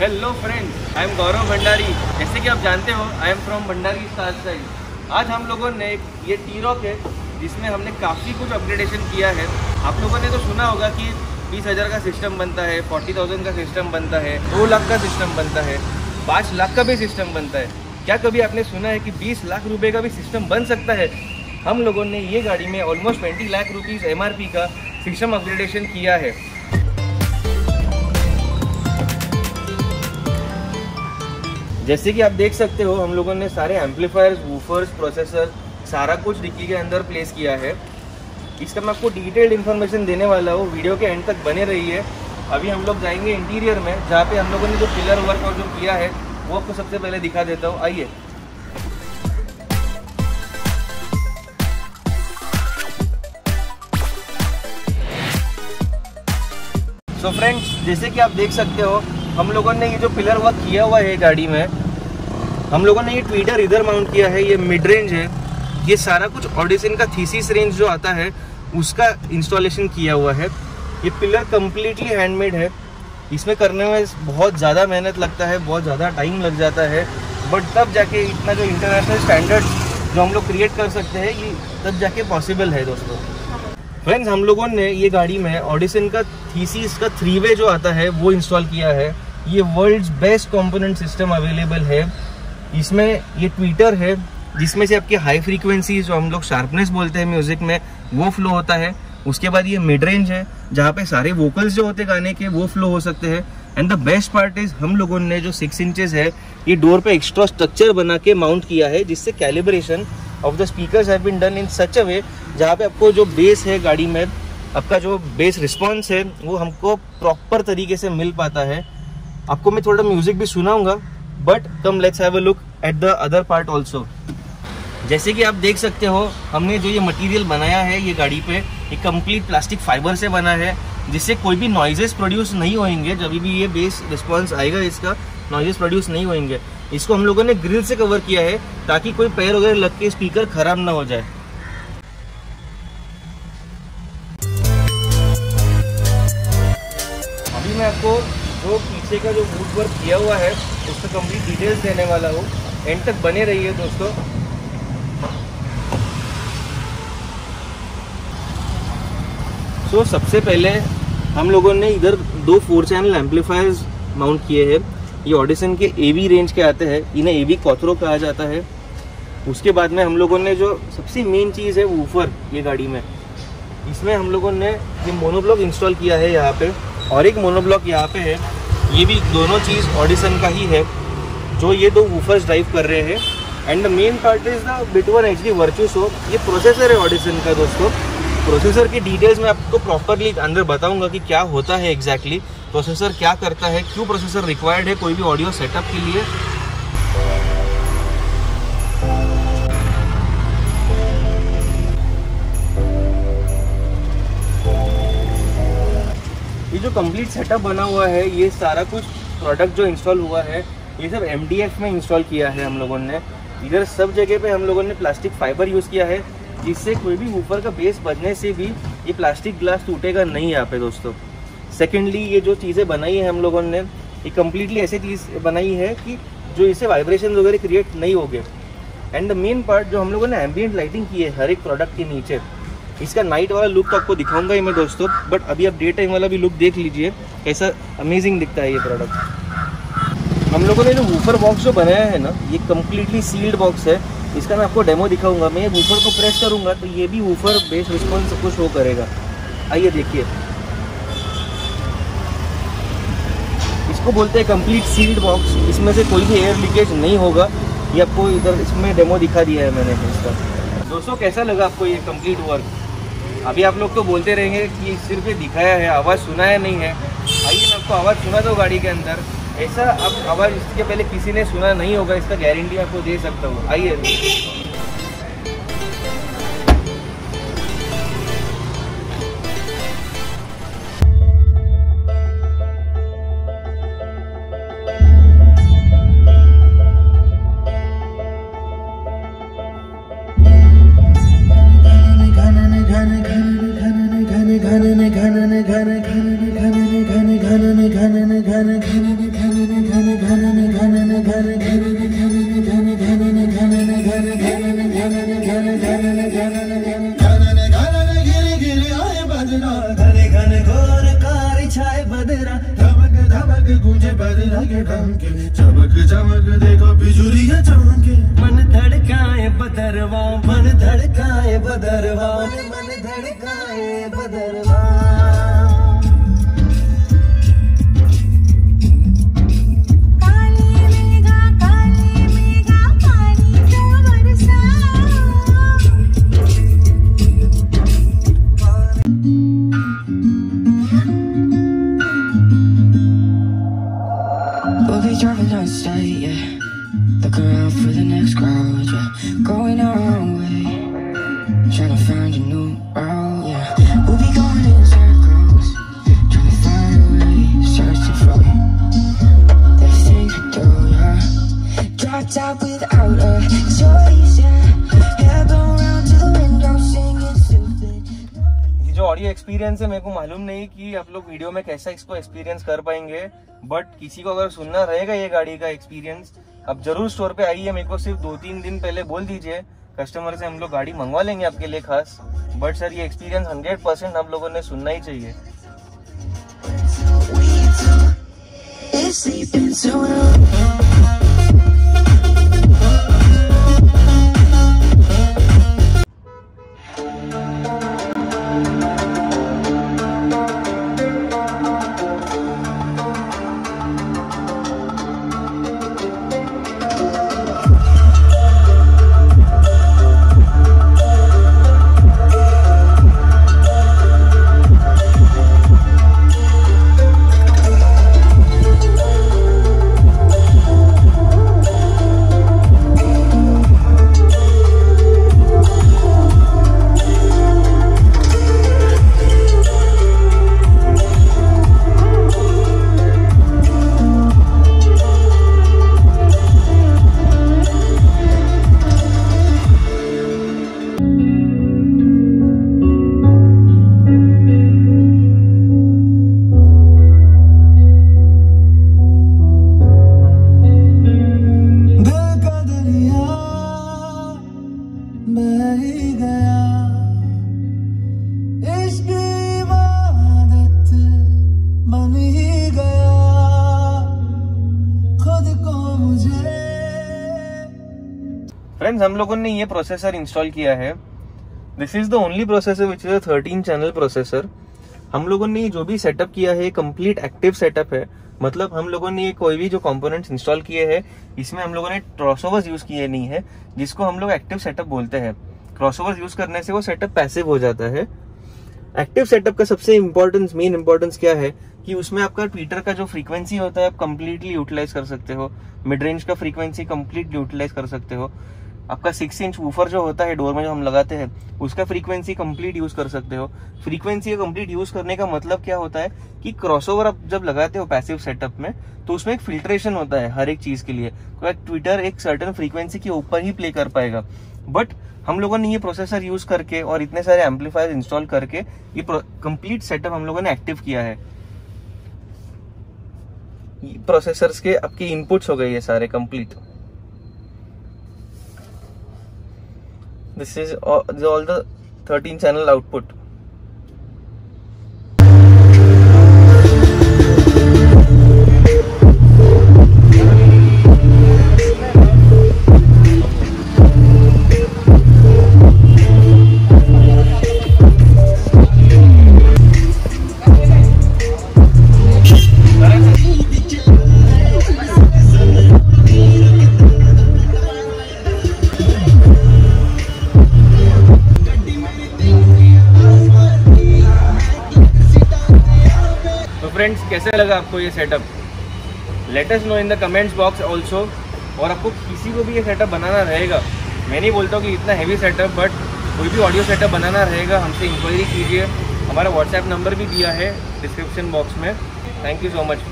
Hello friends I am Gaurav Bhandari जैसे कि आप जानते हो I am from Bhandari star style आज हम लोगों ने ये टी रॉक है, जिसमें हमने काफ़ी कुछ अपग्रेडेशन किया है। आप लोगों ने तो सुना होगा कि बीस हज़ार का सिस्टम बनता है फोर्टी थाउज़ेंड का सिस्टम बनता है, दो लाख का सिस्टम बनता है, पाँच लाख का भी सिस्टम बनता है। क्या कभी आपने सुना है कि बीस लाख रुपये का भी सिस्टम बन सकता है? हम लोगों ने ये गाड़ी में ऑलमोस्ट ट्वेंटी लाख रुपीज़ एम का सिस्टम अपग्रेडेशन किया है। जैसे कि आप देख सकते हो, हम लोगों ने सारे एम्पलीफायर्स वूफर्स प्रोसेसर सारा कुछ डिक्की के अंदर प्लेस किया है। इसका मैं आपको डिटेल्ड इन्फॉर्मेशन देने वाला हूँ। वीडियो के एंड तक बने रही है अभी हम लोग जाएँगे इंटीरियर में, जहाँ पे हम लोगों ने जो पिलर वर्क और जो किया है, वो आपको सबसे पहले दिखा देता हूँ। आइए। सो so फ्रेंड्स जैसे कि आप देख सकते हो, हम लोगों ने ये जो पिलर वर्क किया हुआ है गाड़ी में हम लोगों ने ये ट्वीटर इधर माउंट किया है, ये मिड रेंज है। ये सारा कुछ ऑडिसन का थीसिस रेंज जो आता है, उसका इंस्टॉलेशन किया हुआ है। ये पिलर कम्प्लीटली हैंडमेड है। इसमें करने में बहुत ज़्यादा मेहनत लगता है, बहुत ज़्यादा टाइम लग जाता है। बट तब जाके इतना जो इंटरनेशनल स्टैंडर्ड जो हम लोग क्रिएट कर सकते हैं, ये तब जाके पॉसिबल है दोस्तों। फ्रेंड्स हम लोगों ने ये गाड़ी में ऑडिसन का थीसिस का थ्री वे जो आता है, वो इंस्टॉल किया है। ये world best component system available है। इसमें ये ट्विटर है, जिसमें से आपकी हाई फ्रीक्वेंसी जो हम लोग शार्पनेस बोलते हैं म्यूज़िक में, वो फ्लो होता है। उसके बाद ये मिड रेंज है, जहाँ पे सारे वोकल्स जो होते गाने के, वो फ्लो हो सकते हैं। And the best part is हम लोगों ने जो सिक्स इंचेस है, ये डोर पे एक्स्ट्रा स्ट्रक्चर बना के माउंट किया है, जिससे calibration of the speakers have been done in such a way जहाँ पे आपको जो बेस है गाड़ी में, आपका जो बेस रिस्पॉन्स है, वो हमको प्रॉपर तरीके से मिल पाता है। आपको मैं थोड़ा म्यूज़िक भी सुनाऊँगा। But come let's have a look at the other part also जैसे कि आप देख सकते हो, हमने जो ये मटेरियल बनाया है, ये गाड़ी पे, ये कंप्लीट प्लास्टिक फाइबर से बना है, जिससे कोई भी नॉइजेस प्रोड्यूस नहीं होंगे जब भी ये बेस रिस्पॉन्स आएगा, इसका नॉइजेस प्रोड्यूस नहीं होंगे इसको हम लोगों ने ग्रिल से कवर किया है, ताकि कोई पैर वगैरह लग के स्पीकर खराब ना हो जाए। अभी मैं आपको जो पीछे का जो वुड वर्क किया हुआ है उसका कंप्लीट डिटेल्स देने वाला हूँ। एंड तक बने रहिए दोस्तों। सो so, सबसे पहले हम लोगों ने इधर दो फोर चैनल एम्पलीफायर्स माउंट किए हैं। ये ऑडिसन के ए रेंज के आते हैं। इन्हें ए वी कॉथरो कहा जाता है। उसके बाद में हम लोगों ने जो सबसे मेन चीज़ है वूफर ये गाड़ी में। इसमें हम लोगों ने ये मोनोब्लॉक इंस्टॉल किया है यहाँ पे। और एक मोनोब्लॉक यहाँ पे है। ये भी दोनों चीज़ ऑडिसन का ही है, जो ये दो वूफर्स ड्राइव कर रहे हैं। And the main part is the bit one H D virtuoso ये प्रोसेसर है ऑडिसन का दोस्तों। प्रोसेसर की डिटेल्स मैं आपको प्रॉपरली अंदर बताऊँगा कि क्या होता है एग्जैक्टली exactly. प्रोसेसर क्या करता है, क्यों प्रोसेसर रिक्वायर्ड है कोई भी ऑडियो सेटअप के लिए। जो कंप्लीट सेटअप बना हुआ है, ये सारा कुछ प्रोडक्ट जो इंस्टॉल हुआ है, ये सब एम में इंस्टॉल किया है हम लोगों ने। इधर सब जगह पे हम लोगों ने प्लास्टिक फाइबर यूज़ किया है, जिससे कोई भी ऊपर का बेस बजने से भी ये प्लास्टिक ग्लास टूटेगा नहीं यहाँ पे दोस्तों। सेकेंडली ये जो चीज़ें बनाई है हम लोगों ने, ये कम्प्लीटली ऐसी चीज़ बनाई है कि जो इससे वाइब्रेशन वगैरह क्रिएट नहीं हो गए एंड द मेन पार्ट जो हम लोगों ने एम्बियंट लाइटिंग की है, हर एक प्रोडक्ट के नीचे इसका नाइट वाला लुक तो आपको दिखाऊँगा ही मैं दोस्तों बट अभी आप डे टाइम वाला भी लुक देख लीजिए, कैसा अमेजिंग दिखता है ये प्रोडक्ट हम लोगों ने जो वूफर बॉक्स जो बनाया है ना, ये कम्प्लीटली सील्ड बॉक्स है। इसका मैं आपको डेमो दिखाऊँगा, मैं वूफर को प्रेस करूँगा तो ये भी वूफर बेस रिस्पॉन्स सब कुछ शो करेगा। आइए देखिए। इसको बोलते हैं कंप्लीट सील्ड बॉक्स इसमें से कोई भी एयर लीकेज नहीं होगा। ये आपको इधर इसमें डेमो दिखा दिया है मैंने इसका। दोस्तों, कैसा लगा आपको ये कंप्लीट वर्क अभी आप लोग तो बोलते रहेंगे कि सिर्फ़ ये दिखाया है, आवाज़ सुनाया नहीं है। आइए, मैं आपको आवाज़ सुना दो गाड़ी के अंदर। ऐसा अब आवाज़ इसके पहले किसी ने सुना नहीं होगा, इसका गारंटी आपको दे सकता हूँ। आइए। चमक चमक देखो बिजुलियाँ चमके मन धड़काए बदरवा मन धड़काए बदरवा मन धड़काए बदरवा around for the next crowd, yeah. Going our own way. Trying to find a new route, yeah. We'll be going in circles. Trying to find a way. Searching for the things we do, yeah. Dropped out without a choice, yeah. जो audio experience है मेरे को मालूम नहीं कि आप लोग video में कैसा इसको एक्सपीरियंस कर पाएँगे बट किसी को अगर सुनना रहेगा ये गाड़ी का एक्सपीरियंस अब ज़रूर स्टोर पे आइए, मेरे को सिर्फ़ दो तीन दिन पहले बोल दीजिए कस्टमर से हम लोग गाड़ी मंगवा लेंगे आपके लिए खास बट सर, ये एक्सपीरियंस हंड्रेड परसेंट हम लोगों ने सुनना ही चाहिए sleeping long. फ्रेंड्स हम लोगों ने ये प्रोसेसर इंस्टॉल किया है। This is the only processor which is thirteen channel processor हम लोगों ने जो भी सेटअप किया है कंप्लीट एक्टिव सेटअप है। मतलब हम लोगों ने ये कोई भी जो कंपोनेंट्स इंस्टॉल किए हैं, इसमें हम लोगों ने क्रॉसओवर्स यूज़ किए नहीं है, जिसको हम लोग एक्टिव सेटअप बोलते हैं। क्रॉसओवर्स यूज़ करने से वो सेटअप पैसिव हो जाता है। एक्टिव सेटअप का सबसे इम्पोर्टेंस मेन इंपॉर्टेंस क्या है? कि उसमें आपका ट्विटर का जो फ्रीक्वेंसी होता है, आप कंप्लीटली यूटिलाइज कर सकते हो। मिड रेंज का फ्रीक्वेंसी कंप्लीटली यूटिलाइज कर सकते हो। आपका सिक्स इंच वूफर जो होता है डोर में जो हम लगाते हैं, उसका फ्रीक्वेंसी कंप्लीट यूज़ कर सकते हो। फ्रीक्वेंसी का कंप्लीट यूज़ करने का मतलब क्या होता है कि क्रॉसओवर आप जब लगाते हो पैसिव सेटअप में तो उसमें एक फिल्ट्रेशन होता है हर एक चीज़ के लिए। तो ट्विटर एक सर्टन फ्रीक्वेंसी के ऊपर ही प्ले कर पाएगा। बट हम लोगों ने ये प्रोसेसर यूज़ करके और इतने सारे एम्पलीफायर इंस्टॉल करके ये कंप्लीट सेटअप हम लोगों ने एक्टिव किया है। प्रोसेसर्स के आपके इनपुट्स हो गए ये सारे complete this is all, all the 13 channel output. कैसे लगा आपको ये setup let us know in the comments box also और आपको किसी को भी ये सेटअप बनाना रहेगा। मैं नहीं बोलता हूँ कि इतना हैवी सेटअप बट कोई भी ऑडियो सेटअप बनाना रहेगा, हमसे इंक्वायरी कीजिए। हमारा व्हाट्सएप नंबर भी दिया है डिस्क्रिप्शन बॉक्स में। Thank you so much